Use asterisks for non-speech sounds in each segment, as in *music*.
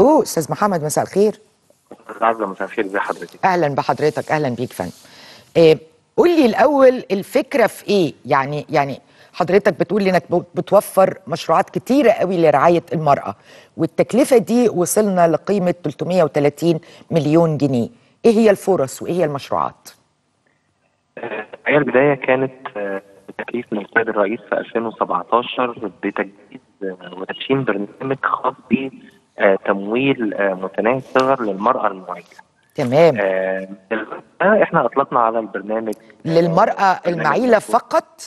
أوه أستاذ محمد مساء الخير. عزة مساء الخير. ازي حضرتك؟ أهلا بحضرتك. أهلا بيك فندم. إيه قول لي الأول الفكرة في إيه؟ يعني يعني حضرتك بتقول إنك بتوفر مشروعات كتيرة قوي لرعاية المرأة والتكلفة دي وصلنا لقيمة 330 مليون جنيه. إيه هي الفرص وإيه هي المشروعات؟ هي البداية كانت آه، بتكليف من السيد الرئيس في 2017 بتجهيز آه، وتدشين برنامج خاص بتمويل متناهي الصغر للمرأة المعيله تمام آه، آه، إحنا أطلقنا على البرنامج للمرأة برنامج المعيلة فقط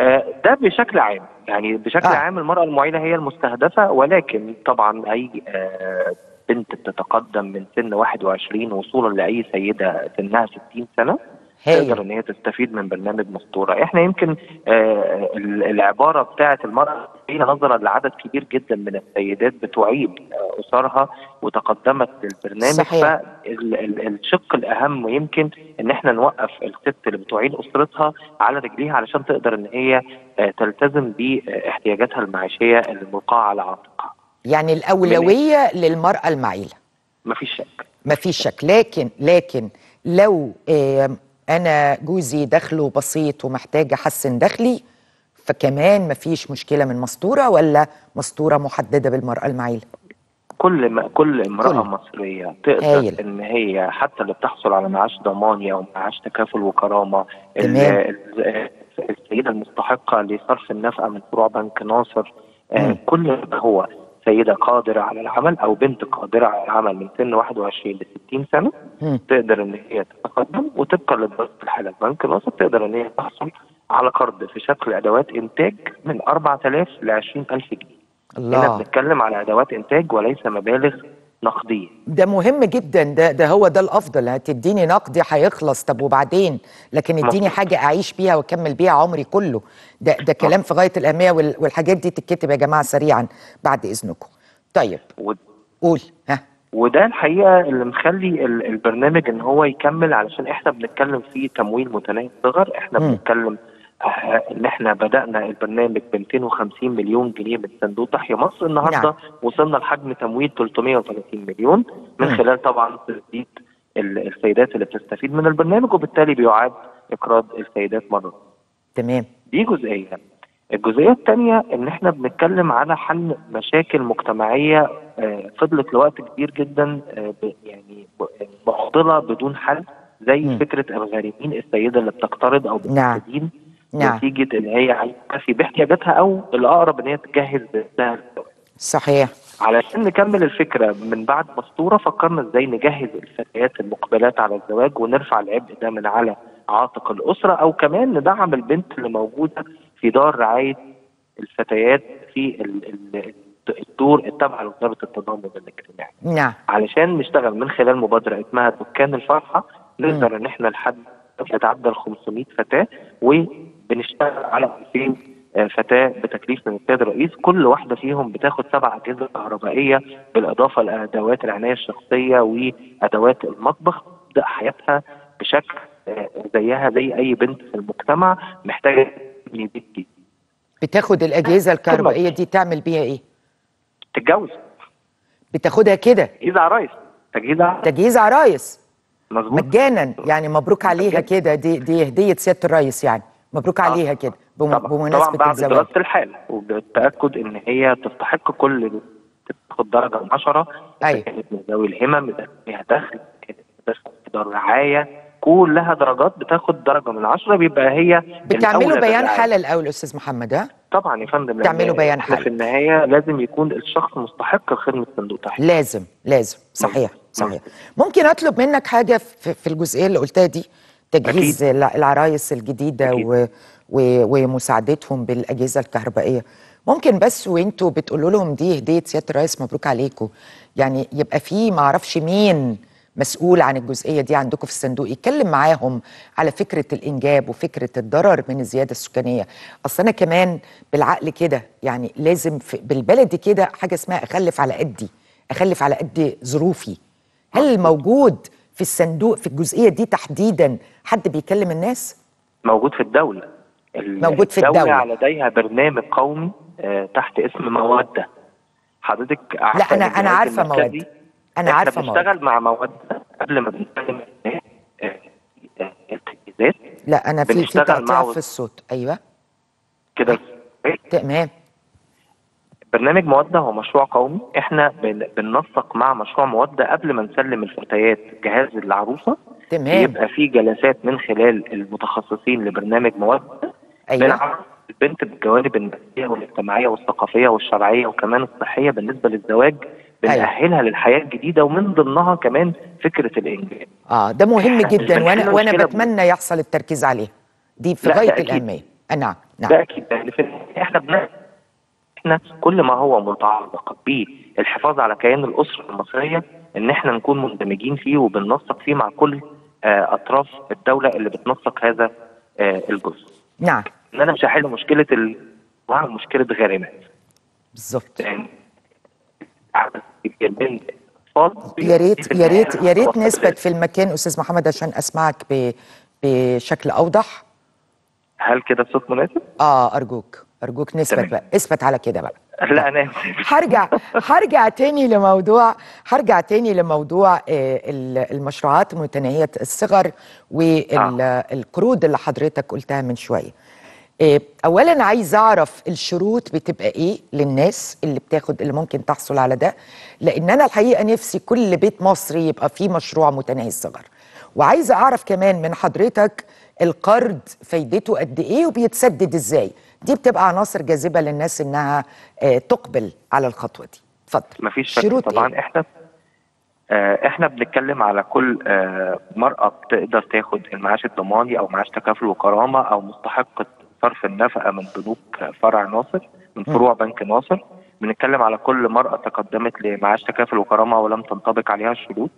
آه، ده بشكل عام يعني بشكل آه. آه. عام المرأة المعيلة هي المستهدفة ولكن طبعا أي آه، بنت بتتقدم من سن 21 وصولا لأي سيدة سنها 60 سنة تقدر إن هي تستفيد من برنامج مستورة، إحنا يمكن آه ال- العبارة بتاعه المراه هي نظرا لعدد كبير جدا من السيدات بتعيد آه أسرها وتقدمت للبرنامج صحيح. فالشق الأهم يمكن إن إحنا نوقف الست اللي بتعيد أسرتها على رجليها علشان تقدر إن هي آه تلتزم بإحتياجاتها المعيشية الملقاه على عاتقها. يعني الأولوية للمرأة المعيلة مفيش شك. ما فيش شك لكن لكن لو أنا جوزي دخله بسيط ومحتاج أحسن دخلي فكمان ما فيش مشكلة من مستورة ولا مستورة محددة بالمرأة المعيلة كل ما كل امرأة كل. مصرية تقدر هايل. إن هي حتى اللي بتحصل على معاش ضماني أو معاش تكافل وكرامة تمام. ال- السيدة المستحقة لصرف النفقة من فروع بنك ناصر آه، مم. كل ما هو سيدة قادرة على العمل أو بنت قادرة على العمل من سن 21 ل 60 سنة مم. تقدر إن هي تتقدم وطبقا لدراسه الحالة. بنك ناصر تقدر إن هي تحصل على قرض في شكل أدوات إنتاج من 4000 ل 20000 جنيه. هنا الله بنتكلم على أدوات إنتاج وليس مبالغ نقدية. ده مهم جدا. ده ده هو ده الأفضل. هتديني نقدي هيخلص. طب وبعدين؟ لكن اديني. حاجة أعيش بيها وأكمل بيها عمري كله. ده ده كلام في غاية الأهمية وال- والحاجات دي تتكتب يا جماعة سريعا بعد إذنكم. طيب. قول. ها. وده الحقيقة اللي مخلي ال- البرنامج إن هو يكمل علشان إحنا بنتكلم في تمويل متناهي الصغر إحنا مم. بنتكلم آه، إن إحنا بدأنا البرنامج ب 250 مليون جنيه من صندوق تحيا مصر النهارده نعم. وصلنا لحجم تمويل 330 مليون من. خلال طبعا تسديد ال- السيدات اللي بتستفيد من البرنامج وبالتالي بيعاد إقراض السيدات مرة تمام دي جزئية الجزئية الثانية إن إحنا بنتكلم على حل مشاكل مجتمعية آه، فضلت لوقت كبير جدا آه، يعني ب- معضله بدون حل زي مم. فكرة الغارمين السيدة اللي بتقترض أو نعم. بتستدين نعم. نتيجة إن هي عايزة تكفي باحتياجاتها أو الأقرب إن هي تجهز بنفسها صحيح علشان نكمل الفكرة من بعد مستورة فكرنا إزاي نجهز الفتيات المقبلات على الزواج ونرفع العبء ده من على عاتق الأسرة أو كمان ندعم البنت اللي موجودة في دار رعاية الفتيات في ال- ال- الدور التابعه لوزاره التضامن الاجتماعي نعم. علشان نشتغل من خلال مبادرة اسمها دكان الفرحة نقدر إن إحنا لحد يتعدى ال 500 فتاة وبنشتغل على 2000 آه، فتاة بتكليف من السيد الرئيس. كل واحدة فيهم بتاخد سبع أجهزة كهربائية بالإضافة لأدوات العناية الشخصية وأدوات المطبخ. تبدا حياتها بشكل آه، زيها زي أي بنت في المجتمع محتاجة بتاخد الأجهزة الكهربائية دي تعمل بيها إيه؟ تتجوز. بتاخدها كده. تجهيز عرايس. تجهيز عرايس. تجهيز عرايس. مظبوط. مجانا. يعني مبروك عليها. كده. دي دي هديه سيادة الرئيس يعني. مبروك عليها كده. بم- طبعا. طبعا بمناسبه بعد الزواج. دراسة الحالة. وبالتأكد إن هي تستحق كل تاخد درجة من 10 أيوة. كانت من ذوي الهمم اذا فيها دخل كانت دار رعايه كلها درجات بتاخد درجة من 10 بيبقى هي بتعملوا بيان. حاله الأول أستاذ محمد ها؟ طبعا يا فندم لأن تعملوا بيان حالة. في النهاية لازم يكون الشخص مستحق لخدمة صندوق تحت لازم لازم. صحيح. صحيح. ممكن أطلب منك حاجة في, الجزئية اللي قلتها دي؟ تجهيز الع- العرايس الجديدة أكيد. و و ومساعدتهم بالأجهزة الكهربائية. ممكن بس وأنتوا بتقولوا لهم دي هدية سيادة الرئيس مبروك عليكم. يعني يبقى في ما أعرفش مين مسؤول عن الجزئية دي عندكم في الصندوق يتكلم معاهم على فكرة الإنجاب وفكرة الضرر من الزيادة السكانية. أصل أنا كمان بالعقل كده يعني لازم في بالبلدي كده حاجة اسمها أخلف على قدي أخلف على قد ظروفي. هل موجود في الصندوق في الجزئية دي تحديدا حد بيكلم الناس؟ موجود في الدولة. ال- موجود في الدولة. لديها برنامج قومي آه، تحت اسم موده حضرتك لا أنا أنا عارفة المركزي مواد أنا عارفة بنشتغل مع مواد قبل ما بنستخدم آه، آه، التجهيزات لا أنا في في تقطيع مع في الصوت. أيوه. كده. تمام. برنامج مودة هو مشروع قومي. إحنا بن- بننسق مع مشروع مودة قبل ما نسلم الفتيات جهاز العروسة. تمام. بيبقى في جلسات من خلال المتخصصين لبرنامج مودة أيوه. بنعرف البنت بالجوانب النفسية والاجتماعية والثقافية والشرعية وكمان الصحية بالنسبة للزواج بنأهلها للحياة الجديدة ومن ضمنها كمان فكرة الإنجاب آه ده مهم جدا وأنا وأنا بتمنى يحصل التركيز عليه. دي في غاية. الأهمية. آه، نعم نعم. ده أكيد. إحنا بن... إحنا كل ما هو متعلق بالحفاظ على كيان الأسرة المصرية إن إحنا نكون مندمجين فيه وبننسق فيه مع كل آه، أطراف الدولة اللي بتنسق هذا آه، الجزء. نعم. إن أنا مش هحل مشكلة ال... مشكلة غارمات. بالظبط. يعني كبير من يا ريت يا ريت يا ريت نثبت في المكان أستاذ محمد عشان أسمعك. بشكل أوضح هل كده الصوت مناسب؟ آه أرجوك أرجوك نثبت. بقى اثبت على كده بقى *laughs* لا أنا هرجع هرجع تاني لموضوع هرجع تاني لموضوع آه، ال- المشروعات متناهية الصغر والقروض اللي حضرتك قلتها من شوية آه، اولا عايز أعرف الشروط بتبقى إيه للناس اللي بتاخد اللي ممكن تحصل على ده لأن أنا الحقيقة نفسي كل بيت مصري يبقى فيه مشروع متناهي الصغر. وعايزه أعرف كمان من حضرتك القرض فايدته قد إيه وبيتسدد إزاي. دي بتبقى عناصر جاذبة للناس إنها آه، تقبل على الخطوة دي. اتفضل. مفيش شروط طبعا إيه؟ إحنا آه، إحنا بنتكلم على كل آه، مرأة بتقدر تاخد المعاش الضماني أو معاش تكافل وكرامة أو مستحقة صرف النفقة من بنوك فرع ناصر من فروع بنك ناصر. بنتكلم على كل مرأة تقدمت لمعاش تكافل وكرامة ولم تنطبق عليها الشروط.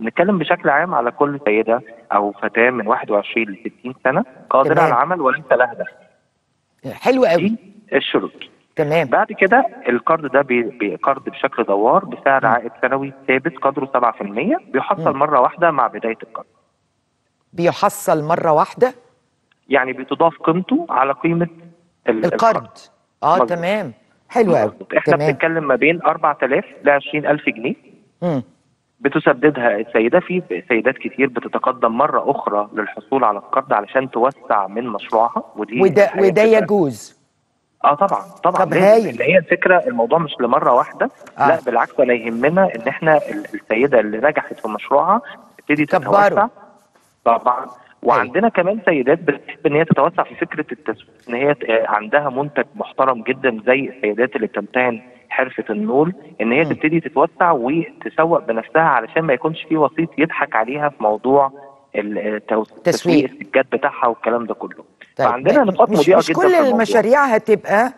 بنتكلم بشكل عام على كل سيدة أو فتاة من 21 ل 60 سنة قادرة تمام. على العمل وليس لها دخل. حلو قوي. الشروط. تمام. بعد كده القرض ده بقرض بشكل دوار بسعر عائد سنوي ثابت قدره 7% بيحصل مرة واحدة مع بداية القرض. بيحصل مرة واحدة يعني بتضاف قيمته على قيمة ال- القرض آه مظبوط. تمام حلو قوي. إحنا تمام بنتكلم ما بين 4000 ل 20000 جنيه مم. بتسددها السيدة في سيدات كتير بتتقدم مرة أخرى للحصول على القرض علشان توسع من مشروعها ودي وده وده يجوز آه طبعا طبعا طب. هايل. اللي هي الفكرة الموضوع مش لمرة واحدة آه. لا بالعكس انا يهمنا إن إحنا ال- السيدة اللي نجحت في مشروعها تبتدي. تتوسع طبعا وعندنا كمان سيدات بتحب إن هي تتوسع في فكرة التسويق إن هي آه، عندها منتج محترم جدا زي السيدات اللي بتمتهن حرفة النول إن هي تبتدي تتوسع وتسوق بنفسها علشان ما يكونش في وسيط يضحك عليها في موضوع ال- آه، السجاد بتاعها والكلام ده كله. طيب فعندنا نقاط مش, مش كل. المشاريع هتبقى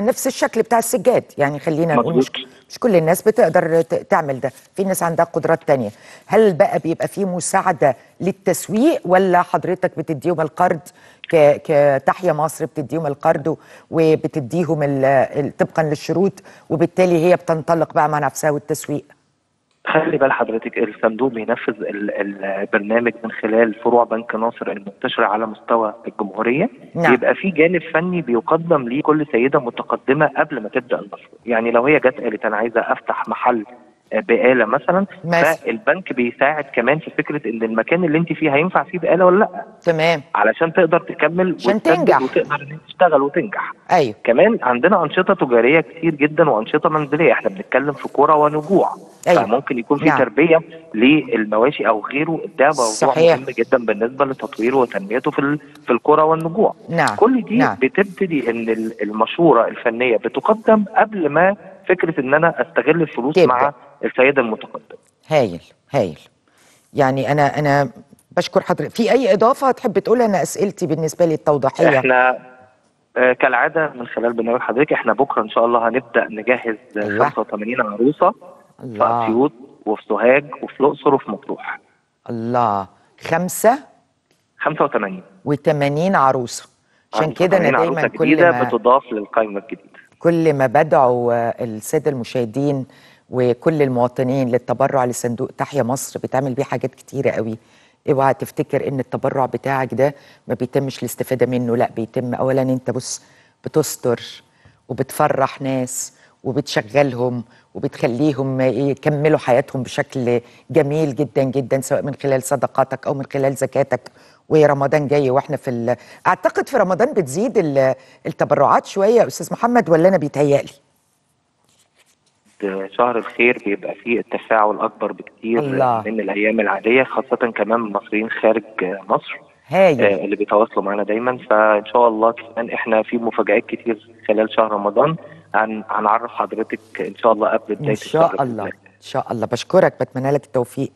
نفس الشكل بتاع السجاد. يعني خلينا نقول مش. مش كل الناس بتقدر تعمل ده. في ناس عندها قدرات تانية. هل بقى بيبقى في مساعدة للتسويق ولا حضرتك بتديهم القرض كتحيا مصر بتديهم القرض و- وبتديهم طبقا للشروط وبالتالي هي بتنطلق بقى مع نفسها والتسويق؟ خلي بال حضرتك الصندوق بينفذ ال- البرنامج من خلال فروع بنك ناصر المنتشرة على مستوى الجمهورية. نعم. يبقى في جانب فني بيقدم لكل سيدة متقدمة قبل ما تبدأ المشروع. يعني لو هي جت قالت أنا عايزة أفتح محل بقالة مثلا مثلا. فالبنك بيساعد كمان في فكرة إن المكان اللي أنت فيه هينفع فيه بقالة ولا لأ. تمام. علشان تقدر تكمل عشان تنجح. وتقدر إن تشتغل وتنجح. أيوه. كمان عندنا أنشطة تجارية كتير جدا وأنشطة منزلية. إحنا بنتكلم في كرة ونجوع. أيوة. فممكن يكون في نعم. تربية للمواشي أو غيره ده موضوع صحيح. مهم جدا بالنسبة لتطويره وتنميته في في الكرة والنجوع نعم. كل دي نعم. بتبتدي إن ال- المشورة الفنية بتقدم قبل ما فكرة إن أنا أستغل الفلوس تبدأ. مع السيدة المتقدمة هايل هايل يعني أنا أنا بشكر حضرتك في أي إضافة تحب تقولها أنا أسئلتي بالنسبة لي التوضيحية إحنا آه، كالعادة من خلال برنامج حضرتك إحنا بكرة إن شاء الله هنبدأ نجهز أيوة. 85 عروسة في الله. أسيوط وفي سوهاج وفي الأقصر وفي مطروح. الله. خمسة؟ 85 وثمانين. عروسة. عشان كده 85 دايما عروسة كل ما بتضاف للقائمة الجديدة. كل ما بدعو آه، السادة المشاهدين وكل المواطنين للتبرع لصندوق تحيا مصر بتعمل بيه حاجات كتيرة قوي. اوعى تفتكر إن التبرع بتاعك ده ما بيتمش الاستفادة منه لأ بيتم اولا أنت بص بتستر وبتفرح ناس وبتشغلهم وبتخليهم يكملوا حياتهم بشكل جميل جدا جدا سواء من خلال صدقاتك أو من خلال زكاتك. ورمضان جاي وإحنا في ال- أعتقد في رمضان بتزيد ال- التبرعات شوية. يا أستاذ محمد ولا أنا بيتهيألي؟ شهر الخير بيبقى فيه التفاعل أكبر بكتير الله. من الأيام العادية خاصة كمان المصريين خارج مصر هايل. آه، اللي بيتواصلوا معانا دايما. فإن شاء الله كمان إحنا في مفاجآت كتير خلال شهر رمضان. هنعرف حضرتك إن شاء الله قبل بداية إن شاء الله. إن شاء الله. بشكرك. بتمنى لك التوفيق.